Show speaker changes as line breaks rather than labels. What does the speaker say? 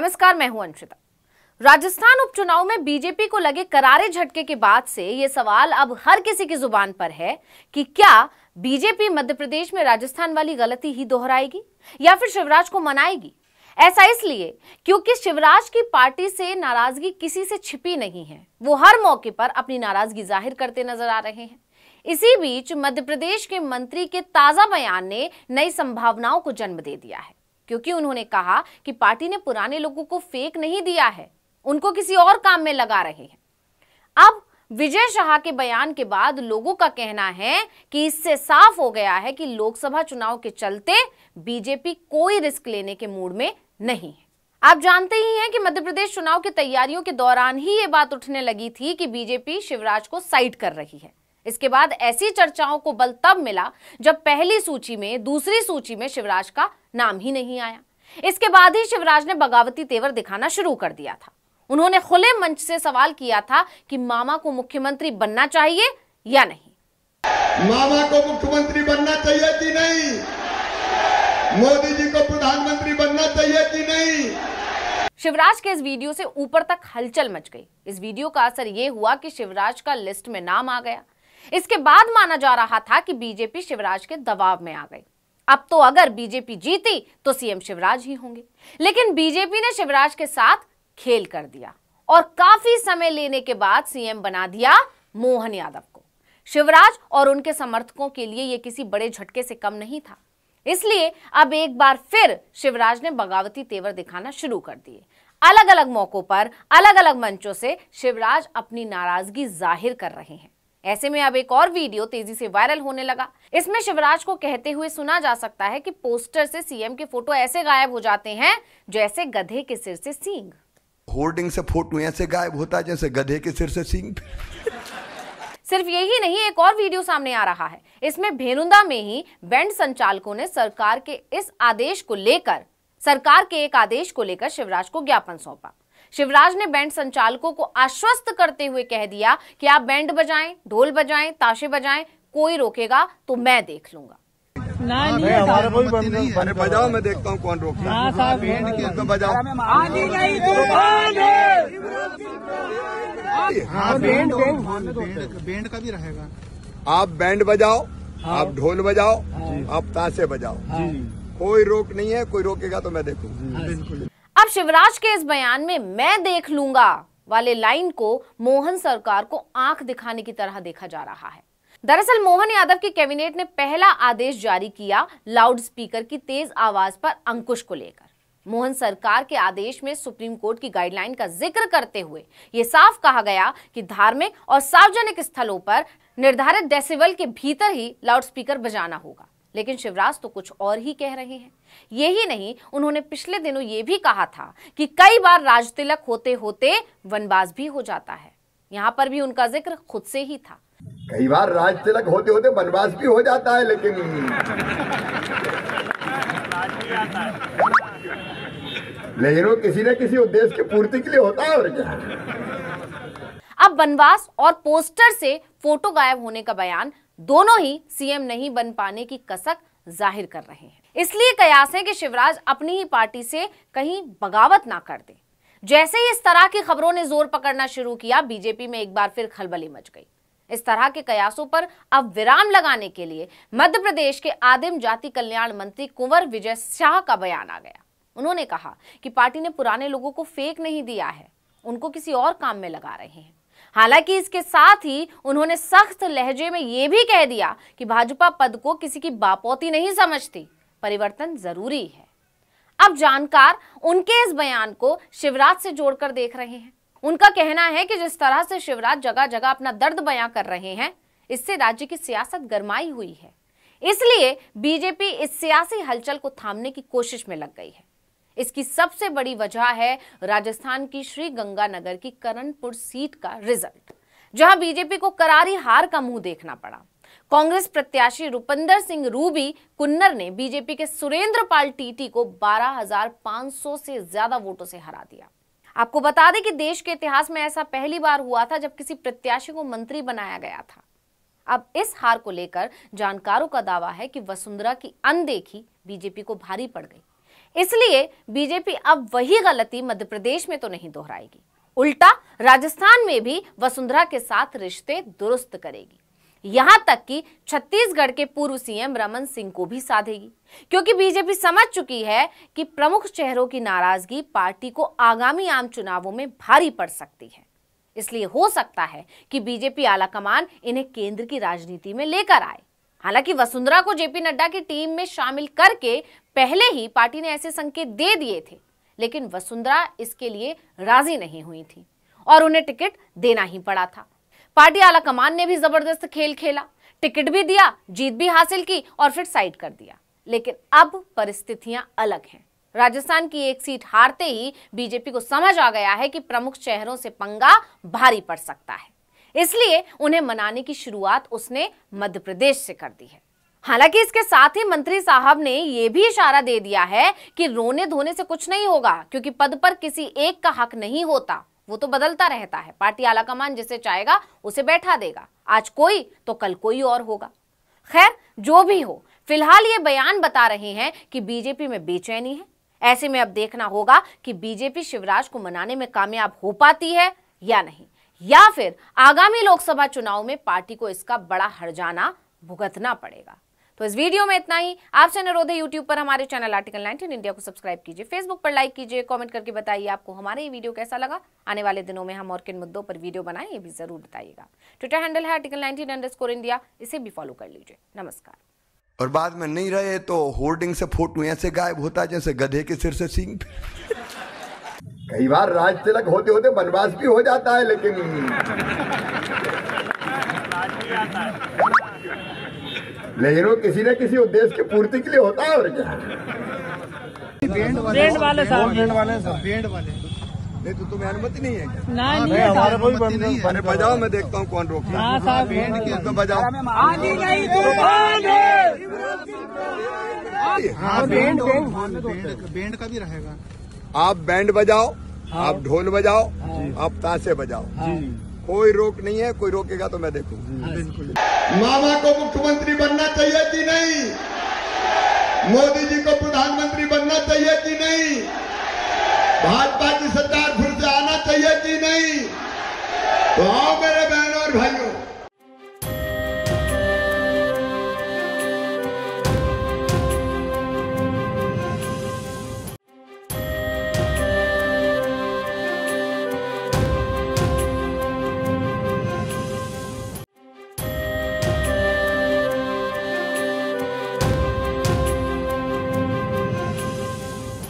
नमस्कार, मैं हूँ अंशिता। राजस्थान उपचुनाव में बीजेपी को लगे करारे झटके के बाद से यह सवाल अब हर किसी की ज़ुबान पर है कि क्या बीजेपी मध्य प्रदेश में राजस्थान वाली गलती ही दोहराएगी या फिर शिवराज को मनाएगी? ऐसा इसलिए क्योंकि शिवराज की पार्टी से नाराज़गी किसी से छिपी नहीं है। वो हर मौके पर अपनी नाराज़गी ज़ाहिर करते नज़र आ रहे हैं। इसी बीच मध्य प्रदेश के मंत्री के ताज़ा बयान ने नई संभावनाओं को जन्म दे दिया है। क्योंकि उन्होंने कहा कि पार्टी ने पुराने लोगों को फेक नहीं दिया है, उनको किसी और काम में लगा रहे हैं। अब विजय शाह के बयान के बाद लोगों का कहना है कि इससे साफ़ हो गया है कि लोकसभा चुनाव के चलते बीजेपी कोई रिस्क लेने के मूड में नहीं है। आप जानते ही हैं कि मध्य प्रदेश चुनाव की तैयारियों के दौरान ही ये बात उठने लगी थी कि बीजेपी शिवराज को साइड कर रही है। इसके बाद ऐसी चर्चाओं को बल तब मिला जब पहली सूची में दूसरी सूची में शिवराज का नाम ही नहीं आया। इसके बाद ही शिवराज ने बगावती तेवर दिखाना शुरू कर दिया था। उन्होंने खुले मंच से सवाल किया था कि मामा को मुख्यमंत्री बनना चाहिए या नहीं।
मामा को मुख्यमंत्री बनना चाहिए कि नहीं? मोदी जी को प्रधानमंत्री बनना चाहिए कि नहीं?
शिवराज के इस वीडियो से ऊपर तक हलचल मच गई। इस वीडियो का असर यह हुआ कि शिवराज का लिस्ट में नाम आ गया। इसके बाद माना जा रहा था कि बीजेपी शिवराज के दबाव में आ गई। अब तो अगर बीजेपी जीती तो सीएम शिवराज ही होंगे। लेकिन बीजेपी ने शिवराज के साथ खेल कर दिया और काफ़ी समय लेने के बाद सीएम बना दिया मोहन यादव को। शिवराज और उनके समर्थकों के लिए यह किसी बड़े झटके से कम नहीं था। इसलिए अब एक बार फिर शिवराज ने बगावती तेवर दिखाना शुरू कर दिए। अलग अलग मौकों पर अलग अलग मंचों से शिवराज अपनी नाराज़गी ज़ाहिर कर रहे हैं। ऐसे में अब एक और वीडियो तेज़ी से वायरल होने लगा। इसमें शिवराज को कहते हुए सुना जा सकता है कि पोस्टर से सीएम के फ़ोटो ऐसे गायब हो जाते हैं जैसे गधे के सिर से सींग।
होर्डिंग से फ़ोटो ऐसे गायब होता है जैसे गधे के सिर से सींग।
सिर्फ़ यही नहीं एक और वीडियो सामने आ रहा है। इसमें भेरुंदा में ही बैंड संचालकों ने सरकार के इस आदेश को लेकर सरकार के एक आदेश को लेकर शिवराज को ज्ञापन सौंपा। शिवराज ने बैंड संचालकों को आश्वस्त करते हुए कह दिया कि आप बैंड बजाएँ ढोल बजाएँ ताशे बजाएँ कोई रोकेगा तो मैं देख लूँगा।
नहीं है
कोई
नहीं है।
बजाओ मैं देखता हूँ कौन रोकता
हाँ। साहब
बैंड की
तो बजाओ।
आधी नहीं तूफ़ान
हाँ? बैंड बैंड बैंड बैंड का भी रहेगा।
आप बैंड बजाओ आप ढोल बजाओ आप ताशे बजाओ। कोई रोक नहीं है कोई रोकेगा तो मैं देखूँगा।
बिल्कुल।
अब शिवराज के इस बयान में मैं देख लूँगा वाले लाइन को मोहन सरकार को आँख दिखाने की तरह देखा जा रहा है। दरअसल मोहन यादव की कैबिनेट ने पहला आदेश जारी किया लाउड स्पीकर की तेज आवाज़ पर अंकुश को लेकर। मोहन सरकार के आदेश में सुप्रीम कोर्ट की गाइडलाइन का ज़िक्र करते हुए यह साफ़ कहा गया कि धार्मिक और सार्वजनिक स्थलों पर निर्धारित डेसिबल के भीतर ही लाउडस्पीकर बजाना होगा। लेकिन शिवराज तो कुछ और ही कह रहे हैं। यही नहीं उन्होंने पिछले दिनों ये भी कहा था कि कई बार राज तिलक होते होते वनवास भी हो जाता है। यहाँ पर भी उनका ज़िक्र खुद से ही था।
कई बार राज तिलक होते होते वनवास भी हो जाता है लेकिन लेकिन वो किसी न किसी उद्देश्य की पूर्ति के लिए होता है और क्या?
अब वनवास और पोस्टर से फ़ोटो गायब होने का बयान दोनों ही सीएम नहीं बन पाने की कसक ज़ाहिर कर रहे हैं। इसलिए कयास है कि शिवराज अपनी ही पार्टी से कहीं बगावत ना कर दे। जैसे ही इस तरह की खबरों ने ज़ोर पकड़ना शुरू किया, बीजेपी में एक बार फिर खलबली मच गई। इस तरह के कयासों पर अब विराम लगाने के लिए मध्य प्रदेश के आदिम जाति कल्याण मंत्री कुंवर विजय शाह का बयान आ गया। उन्होंने कहा कि पार्टी ने पुराने लोगों को फेक नहीं दिया है। उनको किसी और काम में लगा रहे हैं। हालाँकि इसके साथ ही उन्होंने सख्त लहजे में यह भी कह दिया कि भाजपा पद को किसी की बापौती नहीं समझती। परिवर्तन ज़रूरी है। अब जानकार उनके इस बयान को शिवराज से जोड़कर देख रहे हैं। उनका कहना है कि जिस तरह से शिवराज जगह जगह अपना दर्द बयां कर रहे हैं, इससे राज्य की सियासत गरमाई हुई है। इसलिए बीजेपी इस सियासी हलचल को थामने की कोशिश में लग गई है। इसकी सबसे बड़ी वजह है राजस्थान की श्री गंगानगर की करणपुर सीट का रिज़ल्ट जहाँ बीजेपी को करारी हार का मुँह देखना पड़ा। कांग्रेस प्रत्याशी रुपिंदर सिंह रूबी कुन्नर ने बीजेपी के सुरेंद्र पाल टीटी को 12,500 से ज़्यादा वोटों से हरा दिया। आपको बता दें कि देश के इतिहास में ऐसा पहली बार हुआ था जब किसी प्रत्याशी को मंत्री बनाया गया था। अब इस हार को लेकर जानकारों का दावा है कि वसुंधरा की अनदेखी बीजेपी को भारी पड़ गई। इसलिए बीजेपी अब वही गलती मध्य प्रदेश में तो नहीं दोहराएगी। उल्टा राजस्थान में भी वसुंधरा के साथ रिश्ते दुरुस्त करेगी। यहाँ तक कि छत्तीसगढ़ के पूर्व सीएम रमन सिंह को भी साधेगी। क्योंकि बीजेपी समझ चुकी है कि प्रमुख चेहरों की नाराज़गी पार्टी को आगामी आम चुनावों में भारी पड़ सकती है। इसलिए हो सकता है कि बीजेपी आलाकमान इन्हें केंद्र की राजनीति में लेकर आए। हालाँकि वसुंधरा को जेपी नड्डा की टीम में शामिल करके पहले ही पार्टी ने ऐसे संकेत दे दिए थे, लेकिन वसुंधरा इसके लिए राज़ी नहीं हुई थी और उन्हें टिकट देना ही पड़ा था। पार्टी आला कमान ने भी ज़बरदस्त खेल खेला, टिकट भी दिया, जीत भी हासिल की और फिर साइड कर दिया। लेकिन अब परिस्थितियाँ अलग हैं। राजस्थान की एक सीट हारते ही बीजेपी को समझ आ गया है कि प्रमुख शहरों से पंगा भारी पड़ सकता है। इसलिए उन्हें मनाने की शुरुआत उसने मध्य प्रदेश से कर दी है। हालाँकि इसके साथ ही मंत्री साहब ने यह भी इशारा दे दिया है कि रोने धोने से कुछ नहीं होगा, क्योंकि पद पर किसी एक का हक नहीं होता। वो तो बदलता रहता है। पार्टी आलाकमान जिसे चाहेगा, उसे बैठा देगा। आज कोई तो कल कोई और होगा। खैर, जो भी हो, फ़िलहाल ये बयान बता रहे हैं कि बीजेपी में बेचैनी है। ऐसे में अब देखना होगा कि बीजेपी शिवराज को मनाने में कामयाब हो पाती है या नहीं, या फिर आगामी लोकसभा चुनाव में पार्टी को इसका बड़ा हरजाना भुगतना पड़ेगा। तो इस वीडियो में इतना ही। आपसे अनुरोध है यूट्यूब पर हमारे चैनल आर्टिकल 19 इंडिया को सब्सक्राइब कीजिए। फेसबुक पर लाइक कीजिए कमेंट करके बताइए आपको हमारे ये वीडियो कैसा लगा। आने वाले दिनों में हम और किन मुद्दों पर वीडियो बनाएँ, ये भी ज़रूर बताइएगा। ट्विटर हैंडल है आर्टिकल नाइनटीन इंडिया इसे भी फॉलो कर लीजिए। नमस्कार।
और बाद में नहीं रहे तो होर्डिंग से फ़ोटो ऐसे गायब होता, जैसे गधे के सिर से सींग। कई बार राज तिलक होते होते वनवास भी हो जाता है, लेकिन लेकिन वो किसी न किसी उद्देश्य की पूर्ति के लिए होता है और क्या?
बैंड वाले साहब।
बैंड वाले सब वाले।
नहीं तो तुम्हें अनुमति नहीं है क्या?
ना नहीं है
कोई नहीं है
अरे बजाओ मैं देखता हूँ कौन रोक
हाँ। साहब।
बैंड के
तो बजाओ।
आधी नहीं तूफ़ान
हाँ बैंड बैंड बैंड का भी रहेगा।
आप बैंड बजाओ आप ढोल बजाओ आप ताशे बजाओ। कोई रोक नहीं है कोई रोकेगा तो मैं देखूँ
बिल्कुल।
मामा को मुख्यमंत्री बनना चाहिए कि नहीं? मोदी जी को प्रधानमंत्री बनना चाहिए कि नहीं? भाजपा की सरकार फिर से आना चाहिए कि नहीं? तो आओ